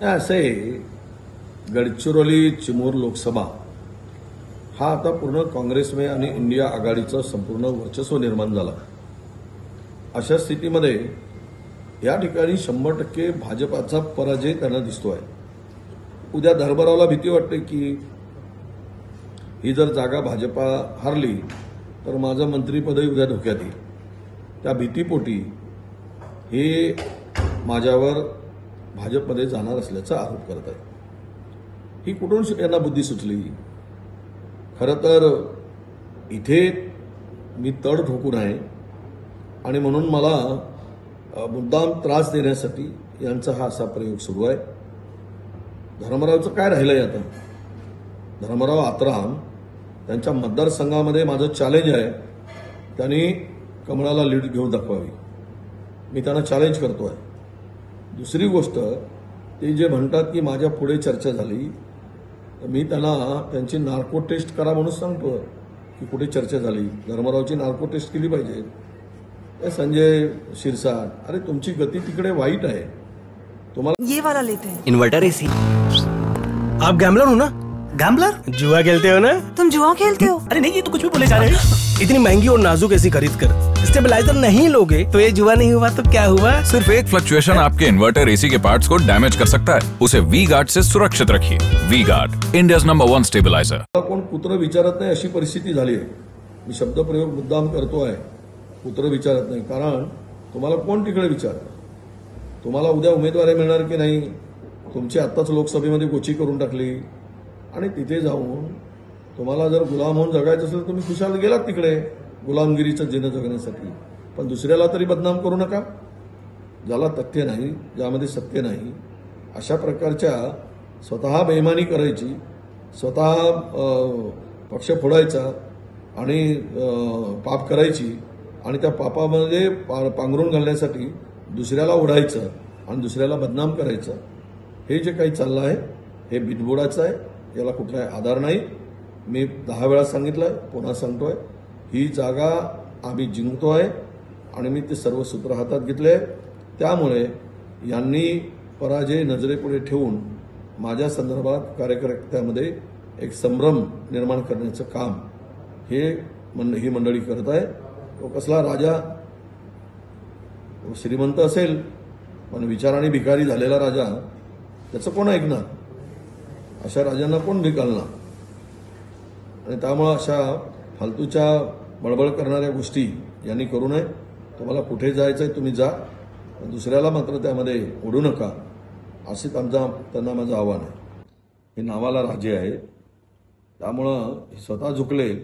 नाही, असं आहे गडचिरोली चिमूर लोकसभा हा आता पूर्ण काँग्रेसमय आणि इंडिया आघाडीचं संपूर्ण वर्चस्व निर्माण झालं. अशा स्थितीमध्ये या ठिकाणी शंभर टक्के भाजपाचा पराजय त्यांना दिसतोय. उद्या धर्मरावला भीती वाटते की ही जर जागा भाजपा हारली तर माझं मंत्रीपदही उद्या धोक्यात येईल. त्या भीतीपोटी हे माझ्यावर भाजपमध्ये जाणार असल्याचा आरोप करत आहे ही कुठून यांना बुद्धी सुचली? खरं तर इथे मी तड ठोकून आहे आणि म्हणून मला मुद्दाम त्रास देण्यासाठी यांचा हा असा प्रयोग सुरू आहे. धर्मरावचं काय राहिलं आहे आता? धर्मराव आत्राम त्यांच्या मतदारसंघामध्ये माझं चॅलेंज आहे. त्यांनी कमळाला लीड घेऊन दाखवावी. मी त्यांना चॅलेंज करतो आहे दुसरी गोष्ट ते जे म्हणतात की माझ्या पुढे चर्चा झाली तर मी त्यांना त्यांची नार्को टेस्ट करा म्हणून सांगतो की कुठे चर्चा झाली. धर्मरावची नार्को टेस्ट केली पाहिजे. ए संजय शिरसाट अरे तुमची गती तिकडे वाईट आहे. तुम्हाला ये वाला लेते हैं। इन्वर्टर एसी आप गैमलर हो ना? गैम्बलर जुआ खेलते हो ना? तुम जुआ खेलते हो? अरे नहीं ये तो कुछ भी बोले जा रहे हैं। इतनी महँगी और नाजुक एसी खरीद कर। स्टेबलाइजर नहीं लोगे तो ये जुआ नहीं हुआ तो क्या हुआ? सिर्फ़ एक फ्लक्चुएशन आपके इन्वर्टर एसी के पार्ट्स को डैमेज कर सकता है। उसे वी गार्ड से सुरक्षित रखिए। V Guard India number one stabilizer मला कोण कुत्र विचारत नाही अशी परिस्थिती झाली आहे. मी शब्दप्रयोग मुद्दाम करतो आहे. कुत्र विचारत नाही. कारण तुम्हाला कोण तिकडे विचारतं? तुम्हाला उद्या उमेदवारी मिळणार की नाही? तुमची आत्ताच लोकसभेमध्ये गोची करून टाकली. आणि तिथे जाऊन तुम्हाला जर गुलाम होऊन जगायचं असेल तर तुम्ही खुशाल गेलात तिकडे गुलामगिरीचं जिनं जगण्यासाठी. पण दुसऱ्याला तरी बदनाम करू नका. ज्याला तथ्य नाही ज्यामध्ये सत्य नाही अशा प्रकारच्या स्वतः बेमानी करायची स्वतः पक्ष फोडायचा आणि पाप करायची आणि त्या पापामध्ये पा पांघरून घालण्यासाठी दुसऱ्याला ओढायचं आणि दुसऱ्याला बदनाम करायचं. हे जे काही चाललं आहे हे बिनबुडाचं आहे याला कुठलाही आधार नाही. मी दहा वेळा सांगितलं आहे पुन्हा सांगतोय ही जागा आम्ही जिंकतो आहे आणि मी ते सर्व सूत्र हातात घेतले. त्यामुळे यांनी पराजय नजरेपुढे ठेवून माझ्या संदर्भात कार्यकर्त्यामध्ये एक संभ्रम निर्माण करण्याचं काम हे मंड ही मंडळी करत आहे. तो कसला राजा श्रीमंत असेल पण विचाराने भिकारी झालेला राजा त्याचं कोण ऐकणार? अशा राजांना कोण भिकालणार? आणि त्यामुळं अशा फालतूच्या बळबळ करणाऱ्या गोष्टी यांनी करू नये. तुम्हाला कुठे जायचं आहे तुम्ही जा. पण दुसऱ्याला मात्र त्यामध्ये ओढू नका. असेच आमचा त्यांना माझं आव्हान आहे. हे नावाला राजे आहे. त्यामुळं हे स्वतः झुकले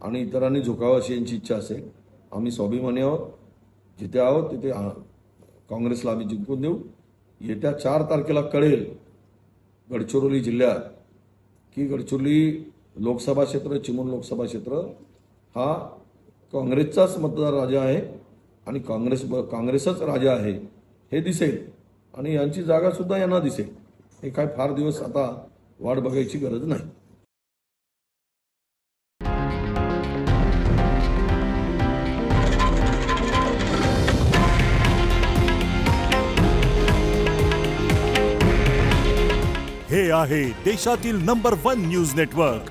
आणि इतरांनी झुकावं अशी यांची इच्छा असेल. आम्ही स्वाभिमानी आहोत. जिथे आहोत तिथे काँग्रेसला आम्ही जिंकून देऊ. येत्या चार तारखेला कळेल गडचिरोली जिल्ह्यात की गडचिरोली लोकसभा क्षेत्र चिमूर लोकसभा क्षेत्र हा काँग्रेसचाच मतदार राजा आहे आणि काँग्रेस काँग्रेसच राजा आहे हे दिसेल. आणि यांची जागासुद्धा यांना दिसेल. हे काय फार दिवस आता वाट बघायची गरज नाही. हे आहे देशातील नंबर वन न्यूज नेटवर्क.